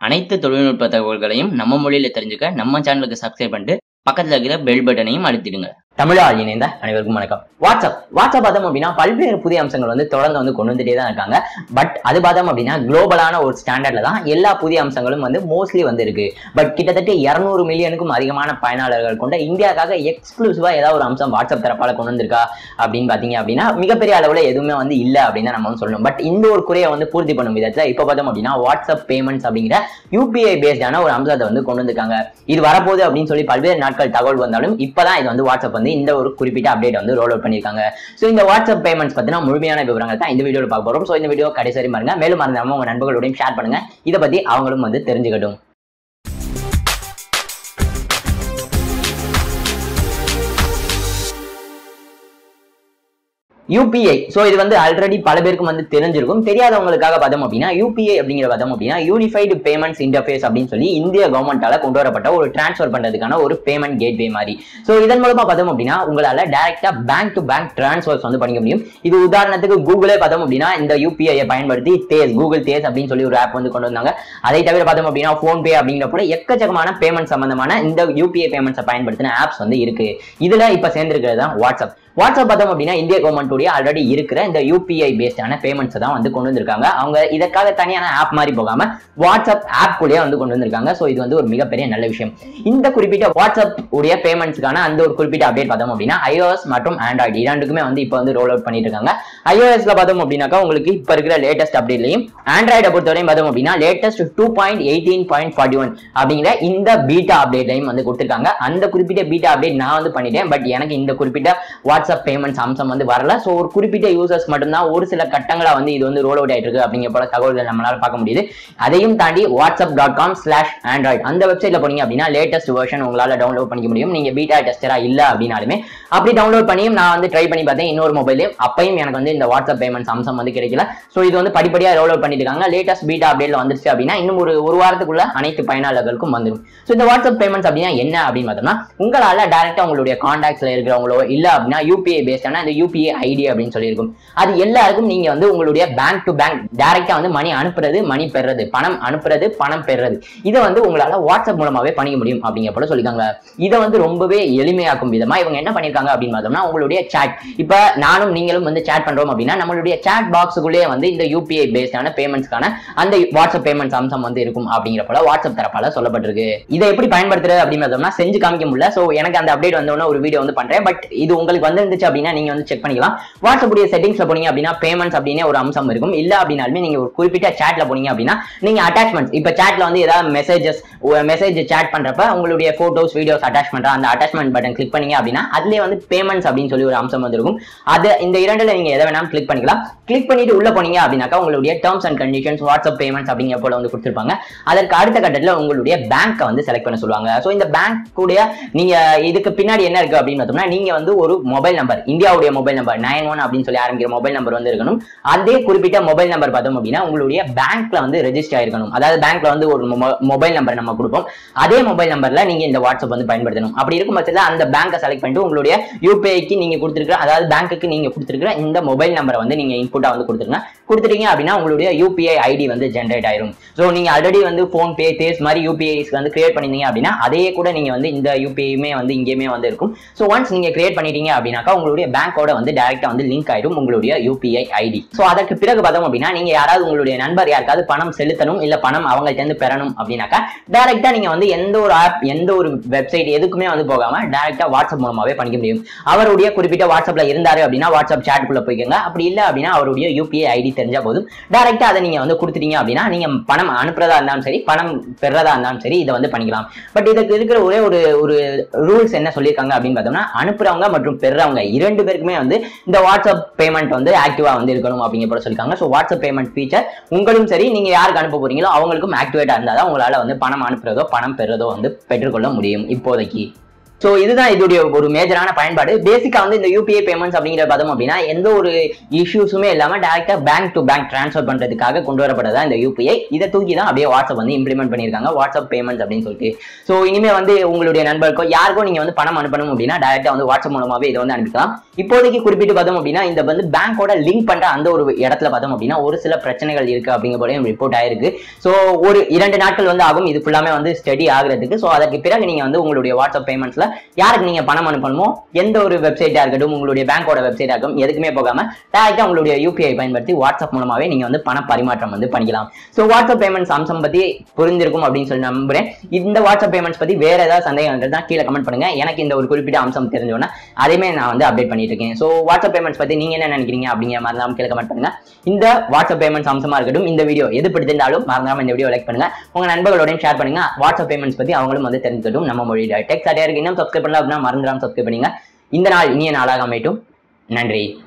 அனைத்து தொழில்நுட்ப தகவல்களையும் நம்ம மொழியில தெரிஞ்சுக்க நம்ம சேனலுக்கு சப்ஸ்கிரைப் பண்ணிட்டு பக்கத்துல இருக்கிற பெல் பட்டனையும் அழுத்திடுங்க. தமிழா இணைந்த அனைவருக்கும் வணக்கம். வாட்ஸ்அப் வாட்ஸ்அப் பார்த்தோம் அப்படின்னா பல்வேறு புதிய அம்சங்கள் வந்து தொடர்ந்து வந்து கொண்டு வந்துட்டே தான் இருக்காங்க. பட் அது பார்த்தோம் அப்படின்னா குளோபலான ஒரு ஸ்டாண்டர்ட்ல தான் எல்லா புதிய அம்சங்களும் வந்து மோஸ்ட்லி வந்து இருக்கு. பட் கிட்டத்தட்ட இரநூறு மில்லியனுக்கும் அதிகமான பயனாளர்கள் கொண்ட இந்தியாவுக்காக எக்ஸ்க்ளூசிவா ஏதாவது ஒரு அம்சம் வாட்ஸ்அப் தரப்பால கொண்டு வந்திருக்கா அப்படின்னு பாத்தீங்க அப்படின்னா மிகப்பெரிய அளவுல எதுவுமே வந்து இல்ல அப்படின்னு தான் நம்ம வந்து சொல்லணும். பட் இந்த ஒரு குறையை வந்து பூர்த்தி பண்ணும் விதத்துல இப்போ பார்த்தோம் அப்படின்னா வாட்ஸ்அப் பேமெண்ட்ஸ் அப்படிங்கிற யூபிஐ பேஸ்டான ஒரு அம்சத்தை வந்து கொண்டு வந்திருக்காங்க. இது வரப்போகுது அப்படின்னு சொல்லி பல்வேறு நாட்கள் தகவல் வந்தாலும் இப்பதான் இது வந்து வாட்ஸ்அப் வந்து இந்த ஒரு குறிப்பிட்ட அப்டேட் வந்து ரோல் அவுட் பண்ணிருக்காங்க ஸோ இந்த வாட்ஸ்அப் பேமெண்ட்ஸ் பத்தின முழுமையான விவரங்கள் தான் இந்த வீடியோவில் பார்க்க போகிறோம் ஸோ இந்த வீடியோ கடைசி வரை பாருங்க. மேலும் மறந்தாம உங்க நண்பர்களோடையும் ஷேர் பண்ணுங்க. இதை பத்தி அவங்களும் வந்து தெரிஞ்சுக்கட்டும். யூபிஐ ஸோ இது வந்து ஆல்ரெடி பல பேருக்கும் வந்து தெரிஞ்சிருக்கும். தெரியாதவங்களுக்காக பதம் அப்படின்னா யூபிஐ அப்படிங்கிற பதம் அப்படின்னா யூனிஃபைடு பேமெண்ட்ஸ் இன்டர்ஃபேஸ் அப்படின்னு சொல்லி இந்திய கவர்மெண்டால கொண்டு வரப்பட்ட ஒரு டிரான்ஸ்ஃபர் பண்றதுக்கான ஒரு பேமெண்ட் கேட்வே மாதிரி. ஸோ இதன் மூலமா பதம் அப்படின்னா உங்களால டேரக்டா பேங்க் டு பேங்க் டிரான்ஸ்ஃபர்ஸ் வந்து பண்ணிக்க முடியும். இது உதாரணத்துக்கு கூகுளே பதம் அப்படின்னா இந்த யூபிஐ பயன்படுத்தி தேஸ் கூகுள் தேஸ் அப்படின்னு சொல்லி ஒரு ஆப் வந்து கொண்டு வந்தாங்க. அதை தவிர பார்த்தோம் அப்படின்னா ஃபோன்பே அப்படிங்கிற போல எக்கச்சக்கமான பேமெண்ட் சம்பந்தமான இந்த யூபிஐ பேமெண்ட்ஸை பயன்படுத்தின ஆப்ஸ் வந்து இருக்கு. இதுல இப்போ சேர்ந்திருக்கிறது தான் வாட்ஸ்அப் வாட்ஸ்அப் பார்த்தோம் அப்படின்னா இந்திய கவர்மெண்ட்டுடைய ஆல்ரெடி இருக்கிற இந்த யூபிஐ பேஸ்டான பேமெண்ட்ஸ் தான் வந்து கொண்டு வந்திருக்காங்க. அவங்க இதற்காக தனியான ஆப் மாதிரி போகாம வாட்ஸ்அப் ஆப் கூடயே வந்து கொண்டு வந்திருக்காங்க. ஸோ இது வந்து ஒரு மிகப்பெரிய நல்ல விஷயம். இந்த குறிப்பிட்ட வாட்ஸ்அப் உடைய பேமெண்ட்ஸ்க்கான அந்த ஒரு குறிப்பிட்ட அப்டேட் பார்த்தோம் அப்படின்னா ஐஓஎஸ் மற்றும் ஆண்ட்ராய்டு இரண்டுக்குமே வந்து இப்போ வந்து ரோல் அவுட் பண்ணிட்டு இருக்காங்க ஐஓஎஸ்ல பார்த்தோம் அப்படின்னாக்கா உங்களுக்கு இப்போ இருக்கிற லேட்டஸ்ட் அப்டேட்லையும் ஆண்ட்ராய்டை பொறுத்தவரையும் பார்த்தோம் அப்படின்னா latest two point eighteen point forty one அப்படிங்கிற இந்த பீட்டா அப்டேட்லையும் வந்து கொடுத்துருக்காங்க. அந்த குறிப்பிட்ட பீட்டா அப்டேட் நான் வந்து பண்ணிட்டேன். பட் எனக்கு இந்த குறிப்பிட்ட வாட்ஸ்அப் பேமெண்ட்ஸ் அம்சம் வந்து வரல. ஸோ ஒரு குறிப்பிட்ட யூசர்ஸ் மட்டும்தான் ஒரு சில கட்டங்களா வந்து இது வந்து ரோல் அவுட் ஆயிட்டு இருக்கு அப்படிங்கிற போல தகவல்கள் நம்மளால பார்க்க முடியுது. அதையும் தாண்டி WhatsApp dot com slash android அந்த வெப்சைட்ல போனீங்க அப்படின்னா லேட்டஸ்ட் வெர்ஷன் உங்களால டவுன்லோட் பண்ணிக்க முடியும். நீங்க பீட்டா டெஸ்டரா இல்ல அப்படின்னாலுமே அப்படி டவுன்லோட் பண்ணியும் நான் வந்து ட்ரை பண்ணி பார்த்தேன். இன்னொரு மொபைலையும் அப்பயும் எனக்கு வந்து இந்த வாட்ஸ்அப் பேமெண்ட்ஸ் அம்சம் வந்து கிடைக்கல. ஸோ இது வந்து படிப்படியா ரோல் அவுட் பண்ணிருக்காங்க லேட்டஸ்ட் பீட்டா அப்டேட்ல வந்துருச்சு அப்படின்னா இன்னும் ஒரு ஒரு வாரத்துக்குள்ள அனைத்து பயனாளர்களுக்கும் வந்துடும் ஸோ இந்த வாட்ஸ்அப் பேமெண்ட்ஸ் அப்படின்னா என்ன அப்படின்னு பார்த்தோம்னா உங்களால டேரக்டா உங்களுடைய கான்டாக்ட்ஸ்ல இருக்கிறவங்களோ இல்ல அப்படின்னா யூபிஐ பேஸ்டான இந்த யூபிஐ ஐடி அப்படின்னு சொல்லியிருக்கும். அது எல்லாருக்கும் நீங்க வந்து உங்களுடைய பேங்க் டு பேங்க் டைரக்டா வந்து மணி அனுப்புறது மணி பெறுறது பணம் அனுப்புறது பணம் பெறுறது. இதை வந்து உங்களால வாட்ஸ்அப் மூலமாவே பண்ணிக்க முடியும் அப்படிங்கிற போல சொல்லியிருக்காங்க. இதை வந்து ரொம்பவே எளிமையாக்கும் விதமா இவங்க என்ன பண்ணிருக்காங்க அப்படின்னு பார்த்தோம்னா உங்களுடைய சாட் இப்ப நானும் நீங்களும் வந்து சேட் பண்றோம் அப்படின்னா நம்மளுடைய சாட் பாக்ஸுக்குள்ளேயே வந்து இந்த யூபிஐ பேஸ்டான பேமெண்ட்ஸ்க்கான அந்த வாட்ஸ்அப் பேமெண்ட்ஸ் அம்சம் வந்து இருக்கும் அப்படிங்கிற போல வாட்ஸ்அப் தரப்பால சொல்லப்பட்டிருக்கு. இதை எப்படி பயன்படுத்துறது அப்படின்னு பார்த்தோம்னா செஞ்சு காமிக்க முடியல. சோ எனக்கு அந்த அப்டேட் வந்தோடனே ஒரு வீடியோ வந்து பண்றேன். பட் இது உங்களுக்கு வந்து வந்துருந்துச்சு அப்படின்னா நீங்க வந்து செக் பண்ணிக்கலாம். வாட்ஸ்அப் உடைய செட்டிங்ஸ்ல போனீங்க அப்படின்னா பேமெண்ட்ஸ் அப்படின்னு ஒரு அம்சம் இருக்கும். இல்ல அப்படின்னாலுமே நீங்க ஒரு குறிப்பிட்ட சாட்ல போனீங்க அப்படின்னா நீங்க அட்டாச்மெண்ட்ஸ் இப்ப சாட்ல வந்து ஏதாவது மெசேஜஸ் மெசேஜ் சாட் பண்றப்ப உங்களுடைய போட்டோஸ் வீடியோஸ் அட்டாச் பண்ற அந்த அட்டாச்மெண்ட் பட்டன் கிளிக் பண்ணீங்க அப்படின்னா அதுலயே வந்து பேமெண்ட்ஸ் அப்படின்னு சொல்லி ஒரு அம்சம் வந்திருக்கும். அது இந்த இரண்டுல நீங்க எதை வேணாலும் கிளிக் பண்ணிக்கலாம். கிளிக் பண்ணிட்டு உள்ள போனீங்க அப்படின்னாக்கா உங்களுடைய terms and conditions WhatsApp payments அப்படிங்கிற போல வந்து கொடுத்துருப்பாங்க. அதற்கு அடுத்த கட்டத்துல உங்களுடைய பேங்க்கை வந்து செலக்ட் பண்ண சொல்லுவாங்க. ஸோ இந்த பேங்க் கூட நீங்க இதுக்கு பின்னாடி என்ன இருக்கு அப்படின்னு பார்த்தோம்னா நீங்க வந்து ஒரு மொபைல் மொபைல் நம்பர் இந்தியாவுடைய மொபைல் நம்பர் நைன் ஒன் அப்படின்னு சொல்லி ஆரம்பிக்கிற மொபைல் நம்பர் வந்து இருக்கணும். அதே குறிப்பிட்ட மொபைல் நம்பர் பார்த்தோம் அப்படின்னா உங்களுடைய பேங்க்ல வந்து ரெஜிஸ்டர் ஆயிருக்கணும். அதாவது பேங்க்ல வந்து ஒரு மொபைல் நம்பர் நம்ம கொடுப்போம். அதே மொபைல் நம்பர்ல நீங்க இந்த வாட்ஸ்அப் வந்து பயன்படுத்தணும். அப்படி இருக்கும் பட்சத்தில் அந்த பேங்கை செலக்ட் பண்ணிட்டு உங்களுடைய யூபிஐக்கு நீங்க கொடுத்துருக்கிற அதாவது பேங்க்குக்கு நீங்க கொடுத்துருக்கிற இந்த மொபைல் நம்பரை வந்து நீங்க இன்புட்டா வந்து கொடுத்துருங்க. கொடுத்துட்டீங்க அப்படின்னா உங்களுடைய யூபிஐ ஐடி வந்து ஜென்ரேட் ஆயிரும். ஸோ நீங்க ஆல்ரெடி வந்து ஃபோன் பே தேஸ் மாதிரி யூபிஐஸ் வந்து கிரியேட் பண்ணிருந்தீங்க அப்படின்னா அதையே கூட நீங்க வந்து இந்த யூபிஐயுமே வந்து இங்கேயுமே வந்து இருக்கும். ஸோ ஒன்ஸ் நீங்க கிரியேட் பண்ணிட்டீங்க அப்படின்னா அப்படின்னாக்கா உங்களுடைய பேங்கோட வந்து டைரக்டா வந்து லிங்க் ஆயிடும் உங்களுடைய யூபிஐ ஐடி ஸோ அதற்கு பிறகு பார்த்தோம் அப்படின்னா நீங்க யாராவது உங்களுடைய நண்பர் யாருக்காவது பணம் செலுத்தணும் இல்ல பணம் அவங்கள்ட்ட இருந்து பெறணும் அப்படின்னாக்கா டைரக்டா நீங்க வந்து எந்த ஒரு ஆப் எந்த ஒரு வெப்சைட் எதுக்குமே வந்து போகாம டைரக்டா வாட்ஸ்அப் மூலமாவே பண்ணிக்க முடியும். அவருடைய குறிப்பிட்ட வாட்ஸ்அப்ல இருந்தாரு அப்படின்னா வாட்ஸ்அப் சாட்குள்ள போய்க்கோங்க. அப்படி இல்ல அப்படின்னா அவருடைய யூபிஐ ஐடி தெரிஞ்சா போதும். டைரக்டா அதை நீங்க வந்து கொடுத்துட்டீங்க அப்படின்னா நீங்க பணம் அனுப்புறதா இருந்தாலும் சரி பணம் பெறதா இருந்தாலும் சரி இதை வந்து பண்ணிக்கலாம். பட் இதுக்கு இருக்கிற ஒரே ஒரு ஒரு ரூல்ஸ் என்ன சொல்லியிருக்காங்க அப்படின்னு பார்த்தோம்னா அனுப்புறவங்க மற்றும் பெறவங்க இரண்டு பேருக்குமே வந்து இந்த வாட்ஸ்அப் பேமெண்ட் வந்து ஆக்டிவா வந்து இருக்கணும் அப்படிங்கிற போல சொல்லியிருக்காங்க. ஸோ வாட்ஸ்அப் பேமெண்ட் ஃபீச்சர் உங்களும் சரி நீங்க யாருக்கு அனுப்ப போறீங்களோ அவங்களுக்கும் ஆக்டிவேட்டா இருந்தால் தான் உங்களால வந்து பணம் அனுப்புறதோ பணம் பெறதோ வந்து பெற்றுக்கொள்ள முடியும் இப்போதைக்கு. ஸோ இதுதான் இதோடைய ஒரு மேஜரான பயன்பாடு. பேசிக்காக வந்து இந்த யூபிஐ பேமெண்ட்ஸ் அப்படிங்கிற பதம் அப்படின்னா எந்த ஒரு இஷ்யூஸுமே இல்லாமல் டேரெக்டாக பேங்க் டு பேங்க் ட்ரான்ஸ்ஃபர் பண்ணுறதுக்காக கொண்டு வரப்பட்டதா இந்த யூபிஐ இதை தூக்கி தான் அப்படியே வாட்ஸ்அப் வந்து இம்ப்ளிமெண்ட் பண்ணியிருக்காங்க. வாட்ஸ்அப் பேமெண்ட்ஸ் அப்படின்னு சொல்லிட்டு. ஸோ இனிமே வந்து உங்களுடைய நண்பருக்கோ யாருக்கோ நீங்கள் வந்து பணம் அனுப்பணும் அப்படின்னா டேரெக்டாக வந்து வாட்ஸ்அப் மூலமாகவே இதை வந்து அனுப்பிக்கலாம். இப்போதைக்கு குறிப்பிட்டு பார்த்தோம் அப்படின்னா இந்த வந்து பேங்கோட லிங்க் பண்ணுற அந்த ஒரு இடத்துல பார்த்தோம் அப்படின்னா ஒரு சில பிரச்சனைகள் இருக்குது அப்படிங்கிற போலையும் ரிப்போர்ட் ஆயிருக்கு. ஸோ ஒரு இரண்டு நாட்கள் வந்து ஆகும். இது ஃபுல்லாமே வந்து ஸ்டடி ஆகுறதுக்கு. ஸோ அதற்கு பிறகு நீங்கள் வந்து உங்களுடைய வாட்ஸ்அப் பேமெண்ட்ஸில் யாருக்கு நீங்க பணம் அனுப்பணுமோ எந்த ஒரு வெப்சைட்டா இருக்கட்டும் உங்களுடைய பேங்கோட வெப்சைட்டா இருக்கட்டும் எதுக்குமே போகாம டேரக்டா உங்களுடைய யூபிஐ பயன்படுத்தி வாட்ஸ்அப் மூலமாவே நீங்க வந்து பண பரிமாற்றம் வந்து பண்ணிக்கலாம். ஸோ வாட்ஸ்அப் பேமெண்ட்ஸ் அம்சம் பத்தி புரிஞ்சிருக்கும் அப்படின்னு சொல்லி நம்புறேன். இந்த வாட்ஸ்அப் பேமெண்ட்ஸ் பத்தி வேற ஏதாவது சந்தேகம் இருந்தா கீழே கமெண்ட் பண்ணுங்க. எனக்கு இந்த ஒரு குறிப்பிட்ட அம்சம் தெரிஞ்சோன்னா அதையுமே நான் வந்து அப்டேட் பண்ணிட்டு இருக்கேன். ஸோ வாட்ஸ்அப் பேமெண்ட்ஸ் பத்தி நீங்க என்ன நினைக்கிறீங்க அப்படிங்கிற மாதிரி தான் கீழே கமெண்ட் பண்ணுங்க. இந்த வாட்ஸ்அப் பேமெண்ட்ஸ் அம்சமா இருக்கட்டும் இந்த வீடியோ எது பிடிச்சிருந்தாலும் மறந்துடாம இந்த வீடியோ லைக் பண்ணுங்க. உங்க நண்பர்களோடையும் ஷேர் பண்ணுங்க. வாட்ஸ்அப் பேமெண்ட்ஸ் பத்தி அவங்களும் வந்து தெரிஞ்சுக்கட்டும். நம்ம மொழி டெக்ஸ் அடையாருக்கு இன்னும் சப்ஸ்கிரைப் பண்ணல அப்படின்னா மறந்துடாம சப்ஸ்கிரைப் பண்ணுங்க. இந்த நாள் இனிய நாளாக அமையட்டும். நன்றி.